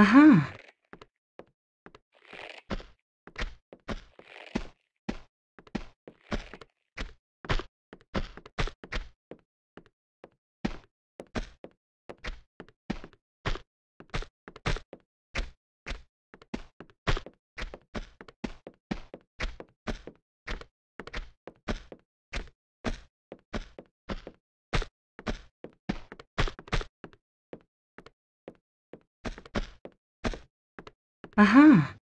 Aha. Aha.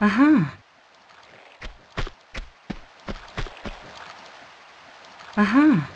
Aha. Aha.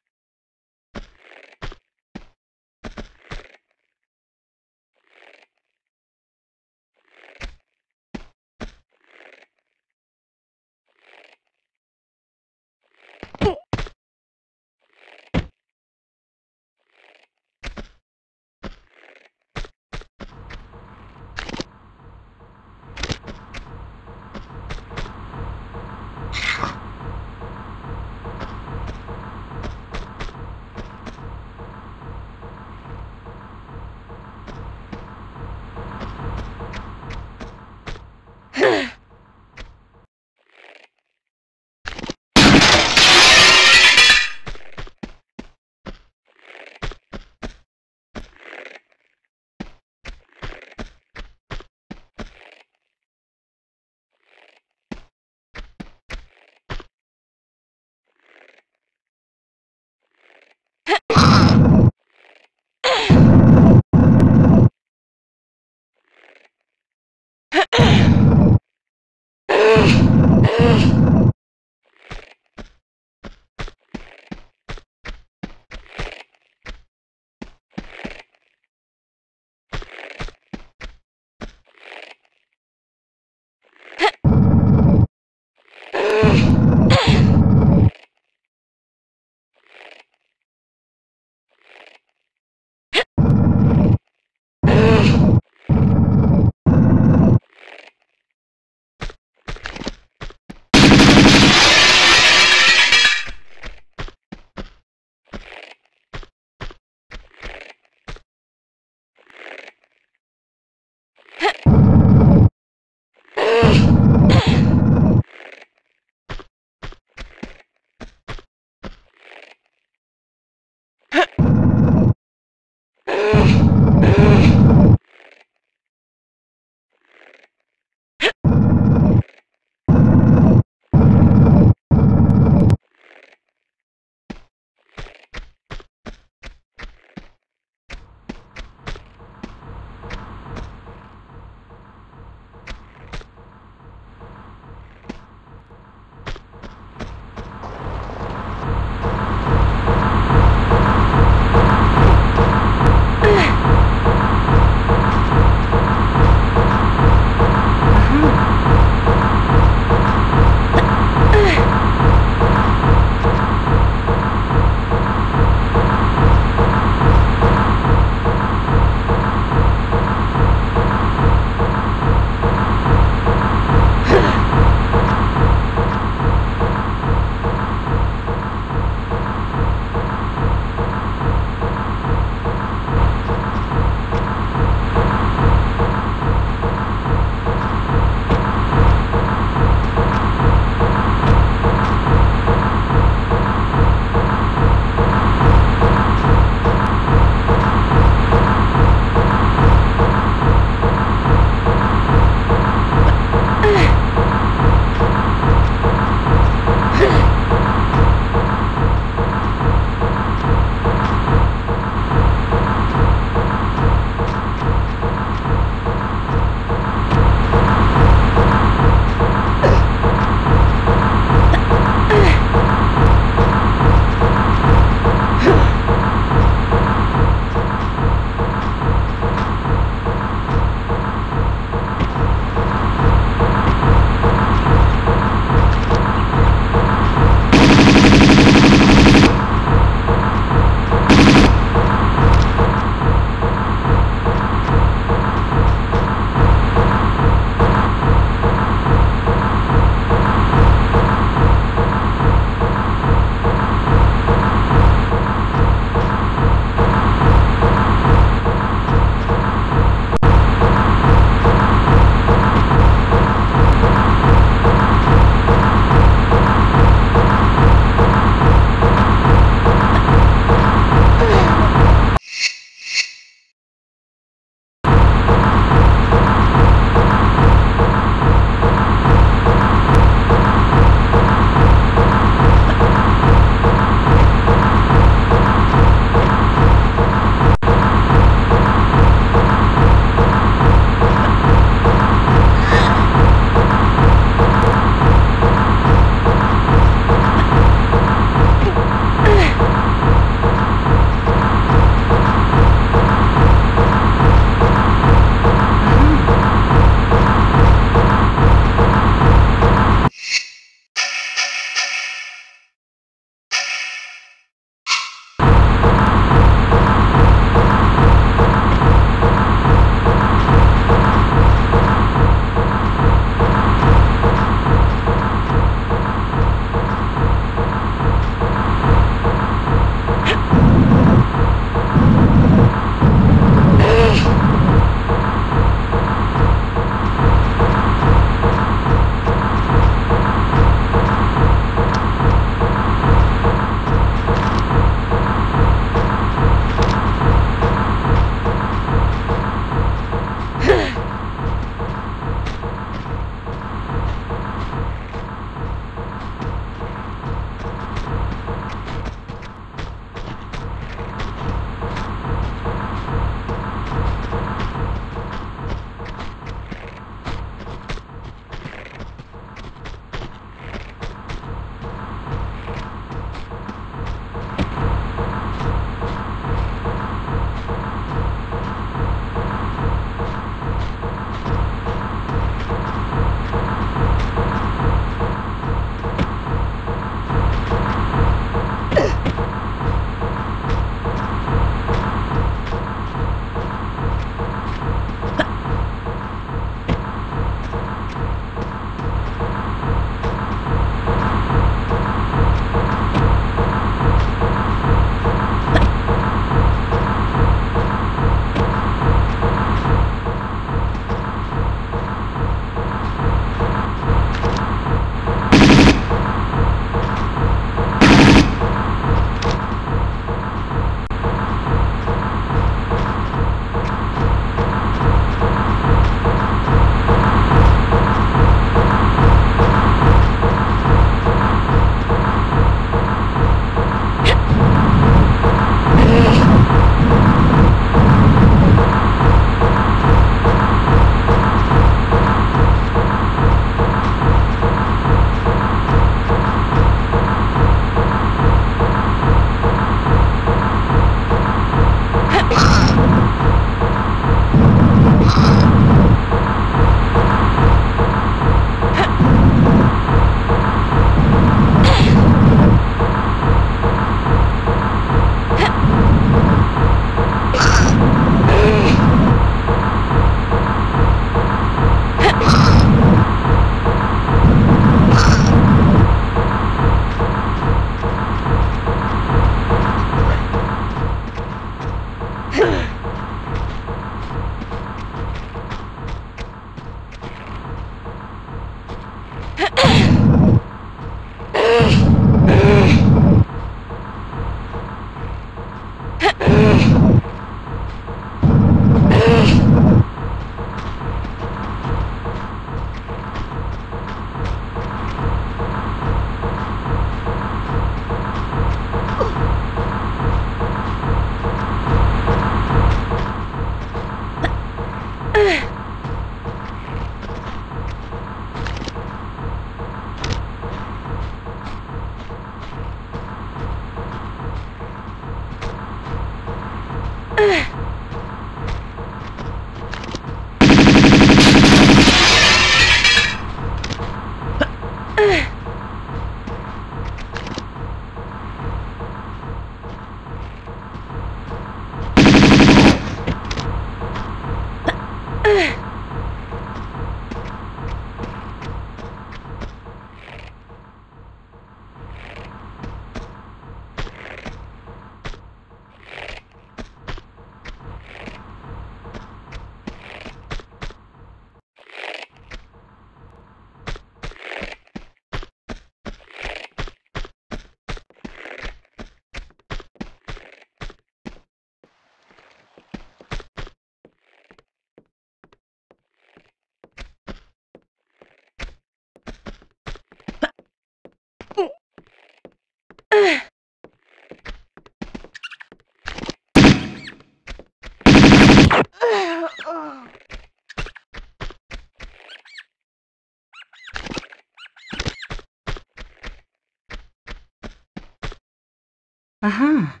Aha.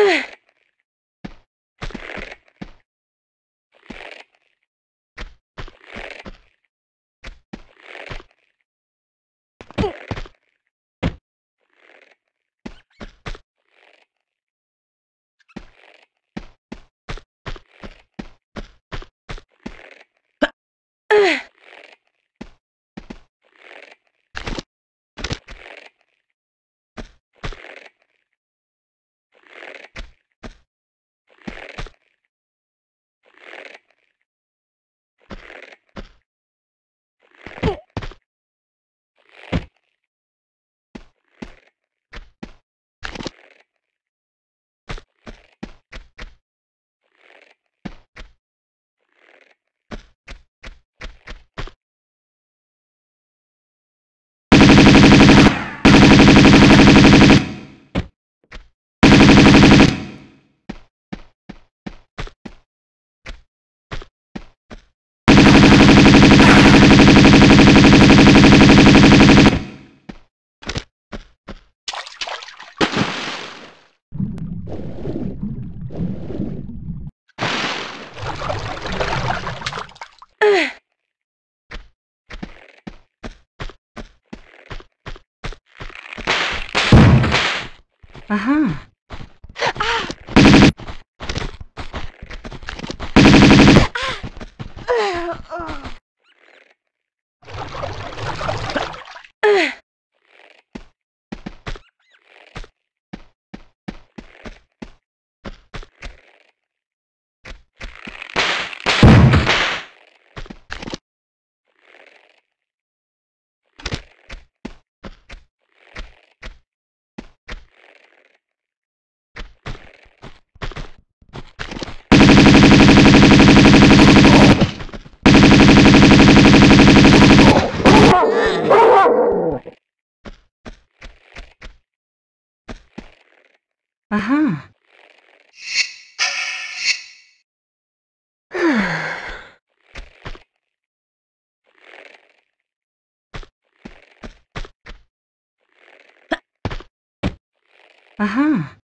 Ugh. Aha. Ah. Ah. Aha. Aha.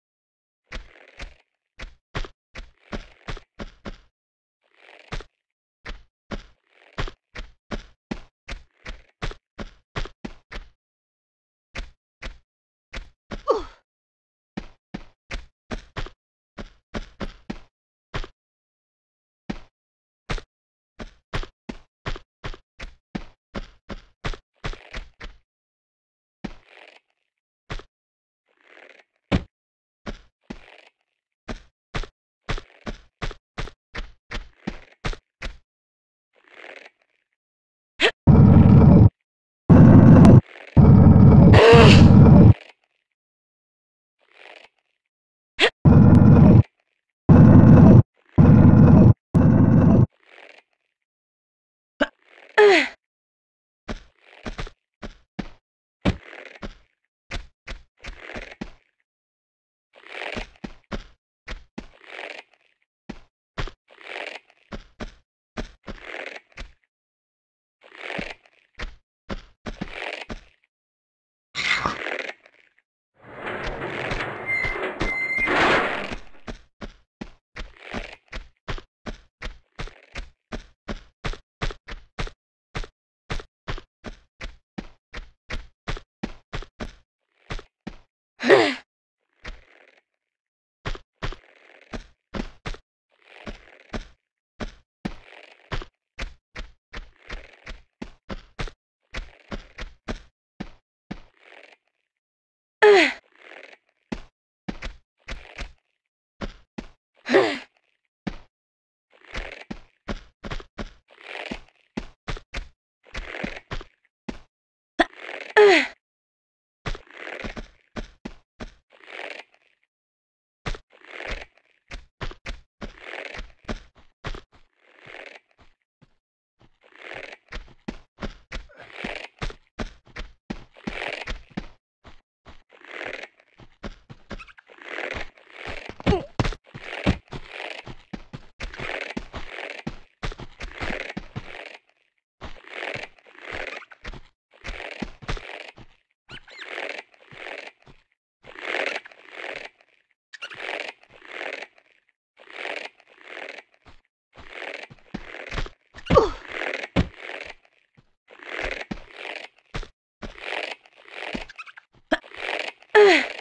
Ugh.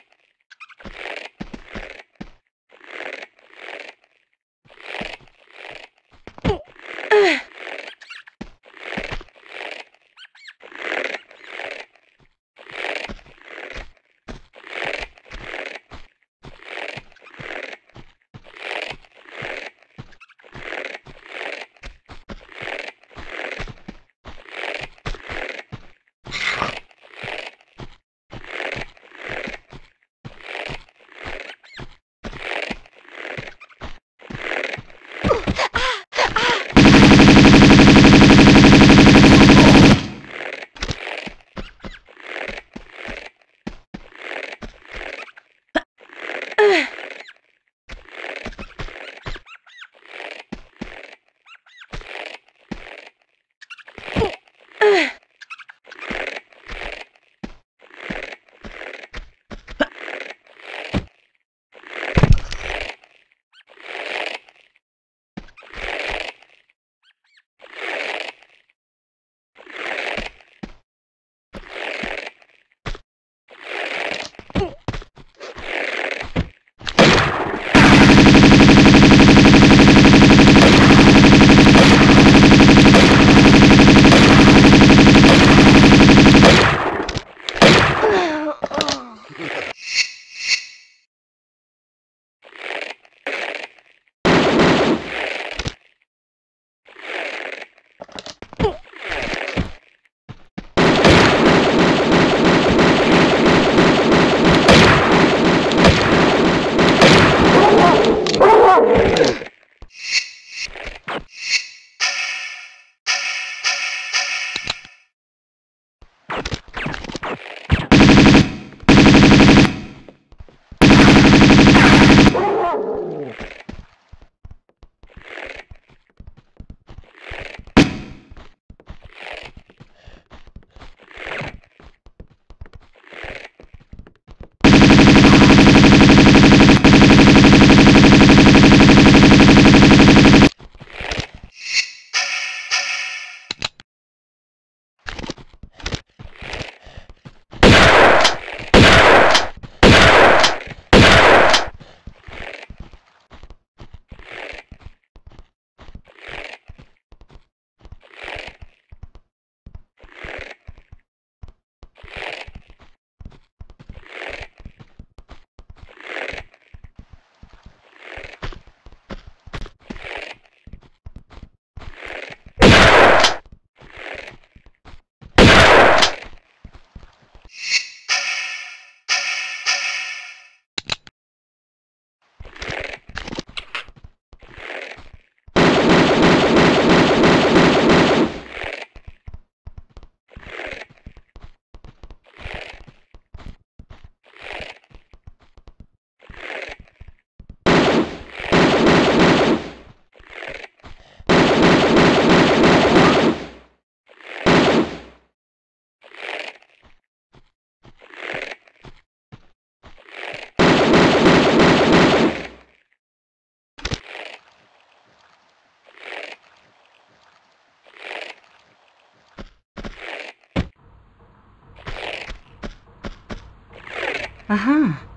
Aha.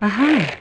Aha.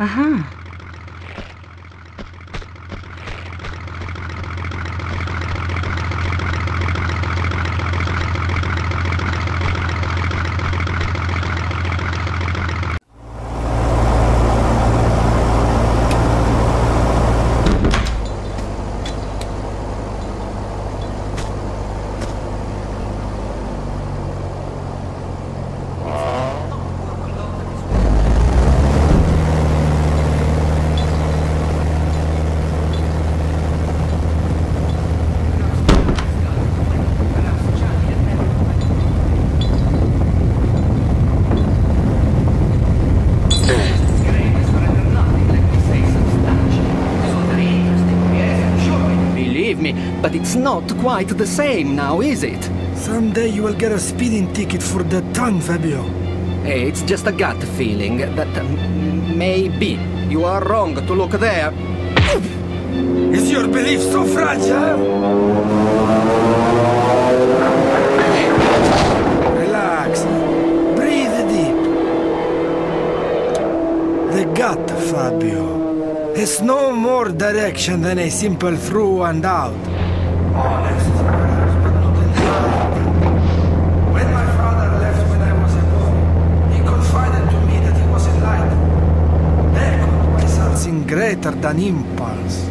Aha. Believe me, but it's not quite the same now, is it? Someday you will get a speeding ticket for that tongue, Fabio. Hey, it's just a gut feeling that um, maybe you are wrong to look there. Is your belief so fragile? Relax. Breathe deep. The gut, Fabio. Has no more direction than a simple through and out. Greater than impulse.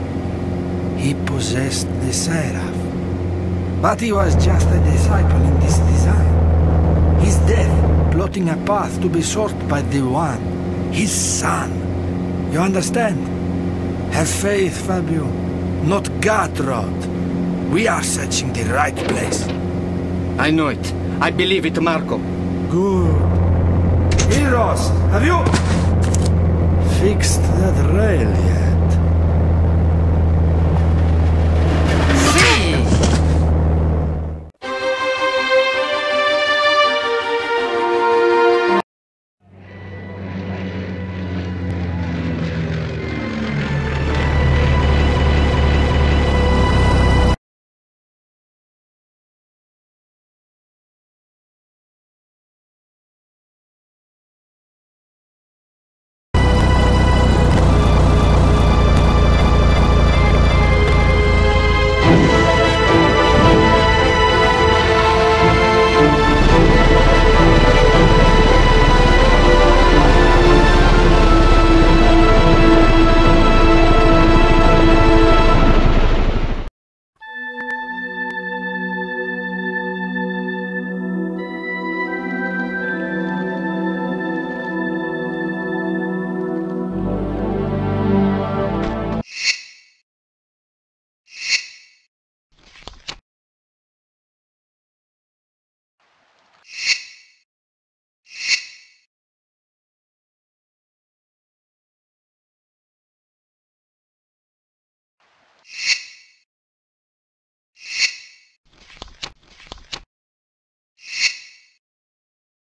He possessed the Seraph. But he was just a disciple in this design. His death, plotting a path to be sought by the One, his son. You understand? Have faith, Fabio. Not Gatrod. We are searching the right place. I know it. I believe it, Marco. Good. Heroes, have you Фикст над Райлья.